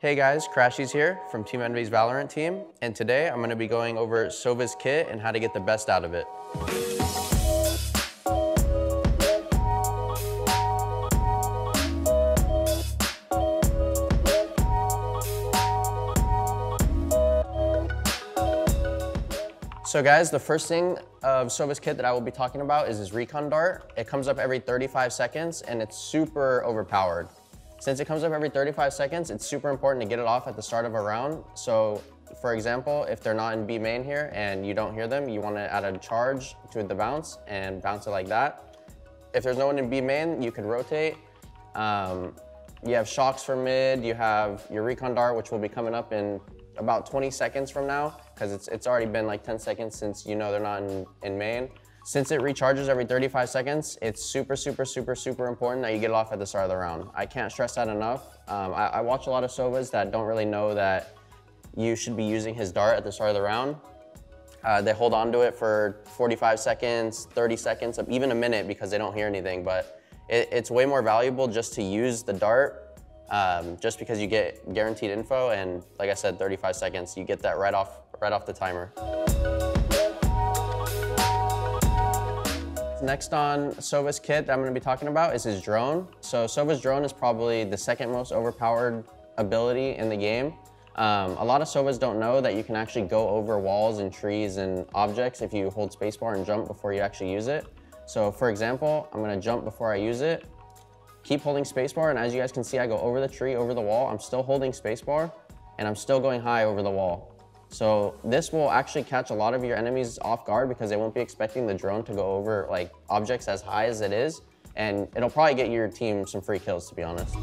Hey guys, Crashies here from Team Envy's Valorant team, and today I'm going to be going over Sova's kit and how to get the best out of it. So guys, the first thing of Sova's kit that I will be talking about is his Recon Dart. It comes up every 35 seconds and it's super overpowered. Since it comes up every 35 seconds, it's super important to get it off at the start of a round. So for example, if they're not in B main here and you don't hear them, you wanna add a charge to the bounce and bounce it like that. If there's no one in B main, you could rotate. Um, you have shocks for mid, you have your Recon Dart, which will be coming up in about 20 seconds from now, because it's, it's already been like 10 seconds since you know they're not in, in main. Since it recharges every 35 seconds, it's super, super, super, super important that you get it off at the start of the round. I can't stress that enough. Um, I, I, watch a lot of Sovas that don't really know that you should be using his dart at the start of the round. Uh, they hold on to it for 45 seconds, 30 seconds, even a minute because they don't hear anything, but it, it's way more valuable just to use the dart um, just because you get guaranteed info and like I said, 35 seconds, you get that right off, right off the timer. Next on Sova's kit that I'm gonna be talking about is his drone. So Sova's drone is probably the second most overpowered ability in the game. Um, a lot of Sovas don't know that you can actually go over walls and trees and objects if you hold spacebar and jump before you actually use it. So for example, I'm gonna jump before I use it keep holding spacebar, and as you guys can see, I go over the tree, over the wall. I'm still holding spacebar, and I'm still going high over the wall. So this will actually catch a lot of your enemies off guard because they won't be expecting the drone to go over like objects as high as it is. And it'll probably get your team some free kills, to be honest.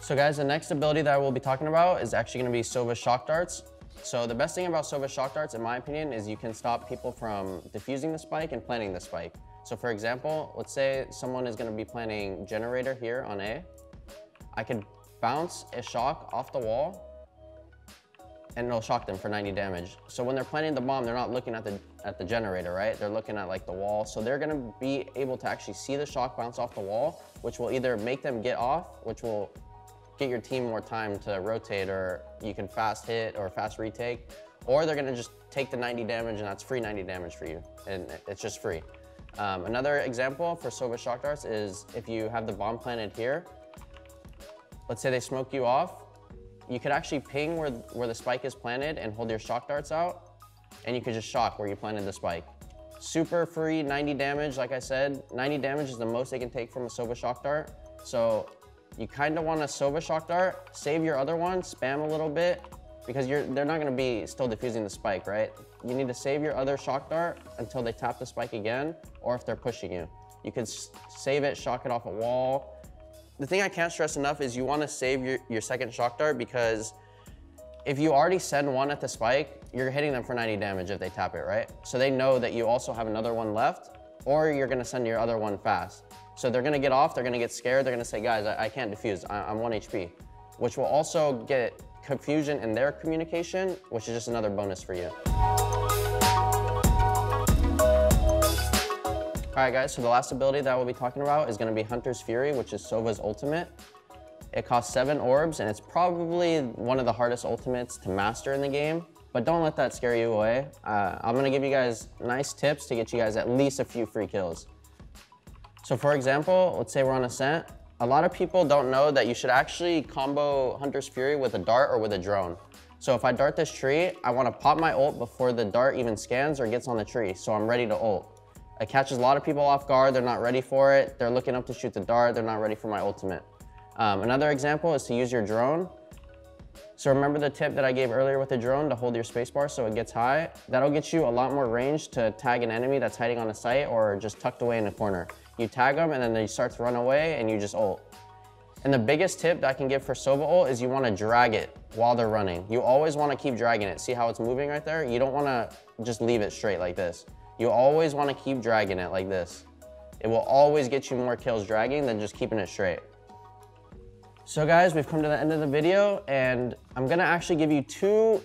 So guys, the next ability that I will be talking about is actually gonna be Sova Shock Darts. So the best thing about Sova Shock Darts, in my opinion, is you can stop people from defusing the spike and planting the spike. So for example, let's say someone is gonna be planting generator here on A. I could bounce a shock off the wall and it'll shock them for 90 damage. So when they're planting the bomb, they're not looking at the at the generator, right? They're looking at like the wall. So they're gonna be able to actually see the shock bounce off the wall, which will either make them get off, which will get your team more time to rotate or you can fast hit or fast retake, or they're gonna just take the 90 damage and that's free 90 damage for you. And it's just free. Um, another example for Sova shock darts is if you have the bomb planted here, let's say they smoke you off, you could actually ping where, where the spike is planted and hold your shock darts out, and you could just shock where you planted the spike. Super free, 90 damage, like I said. 90 damage is the most they can take from a Sova shock dart. So you kind of want a Sova shock dart, save your other one, spam a little bit, because you're, they're not gonna be still defusing the spike, right? You need to save your other shock dart until they tap the spike again, or if they're pushing you. You can save it, shock it off a wall. The thing I can't stress enough is you wanna save your, your second shock dart because if you already send one at the spike, you're hitting them for 90 damage if they tap it, right? So they know that you also have another one left, or you're gonna send your other one fast. So they're gonna get off, they're gonna get scared, they're gonna say, guys, I, I can't defuse, I, I'm one HP, which will also get confusion in their communication, which is just another bonus for you. All right guys, so the last ability that we'll be talking about is gonna be Hunter's Fury, which is Sova's ultimate. It costs seven orbs and it's probably one of the hardest ultimates to master in the game, but don't let that scare you away. Uh, I'm gonna give you guys nice tips to get you guys at least a few free kills. So for example, let's say we're on Ascent, a lot of people don't know that you should actually combo Hunter's Fury with a dart or with a drone. So if I dart this tree, I wanna pop my ult before the dart even scans or gets on the tree, so I'm ready to ult. It catches a lot of people off guard, they're not ready for it, they're looking up to shoot the dart, they're not ready for my ultimate. Um, another example is to use your drone. So remember the tip that I gave earlier with the drone to hold your spacebar so it gets high? That'll get you a lot more range to tag an enemy that's hiding on a site or just tucked away in a corner. You tag them and then they start to run away and you just ult. And the biggest tip that I can give for Sova ult is you wanna drag it while they're running. You always wanna keep dragging it. See how it's moving right there? You don't wanna just leave it straight like this. You always wanna keep dragging it like this. It will always get you more kills dragging than just keeping it straight. So guys, we've come to the end of the video and I'm gonna actually give you two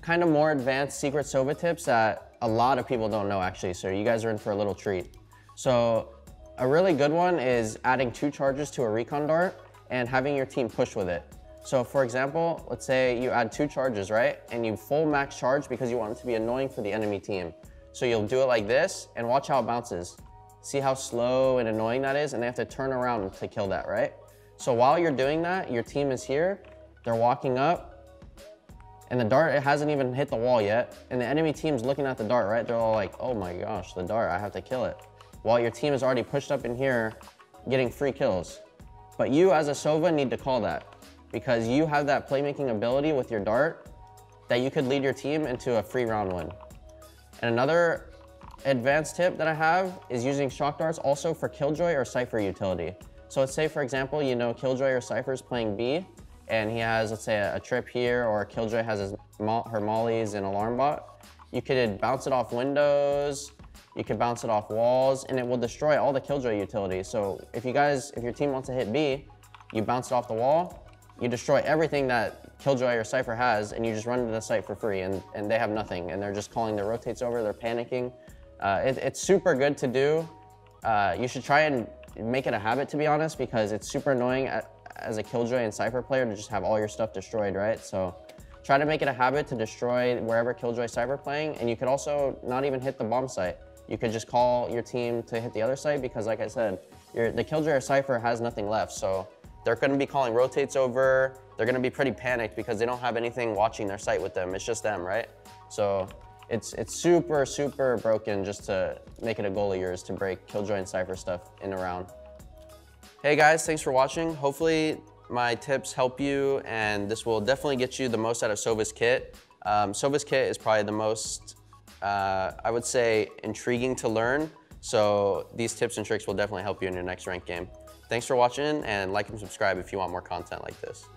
kind of more advanced secret Sova tips that a lot of people don't know actually. So you guys are in for a little treat. So A really good one is adding two charges to a recon dart and having your team push with it. So for example, let's say you add two charges, right? And you full max charge because you want it to be annoying for the enemy team. So you'll do it like this and watch how it bounces. See how slow and annoying that is? And they have to turn around to kill that, right? So while you're doing that, your team is here, they're walking up, and the dart, it hasn't even hit the wall yet. And the enemy team's looking at the dart, right? They're all like, oh my gosh, the dart, I have to kill it. While your team is already pushed up in here, getting free kills. But you as a Sova need to call that because you have that playmaking ability with your dart that you could lead your team into a free round win. And another advanced tip that I have is using shock darts also for Killjoy or Cypher utility. So let's say, for example, you know Killjoy or Cypher is playing B, and he has, let's say, a, a trip here, or Killjoy has his, her mollies and alarm bot. You could bounce it off windows, you could bounce it off walls, and it will destroy all the Killjoy utilities. So if you guys, if your team wants to hit B, you bounce it off the wall, you destroy everything that Killjoy or Cypher has, and you just run into the site for free, and, and they have nothing, and they're just calling their rotates over, they're panicking. Uh, it, it's super good to do. Uh, you should try and make it a habit, to be honest, because it's super annoying at, as a Killjoy and Cypher player to just have all your stuff destroyed, right? So try to make it a habit to destroy wherever Killjoy Cypher playing, and you could also not even hit the bomb site. You could just call your team to hit the other site because, like I said, the Killjoy or Cypher has nothing left, so they're gonna be calling rotates over. They're gonna be pretty panicked because they don't have anything watching their site with them. It's just them, right? So it's it's super, super broken just to make it a goal of yours to break Killjoy and Cypher stuff in a round. Hey guys, thanks for watching. Hopefully my tips help you and this will definitely get you the most out of Sova's kit. Um, Sova's kit is probably the most, uh, I would say, intriguing to learn. So these tips and tricks will definitely help you in your next ranked game. Thanks for watching and like and subscribe if you want more content like this.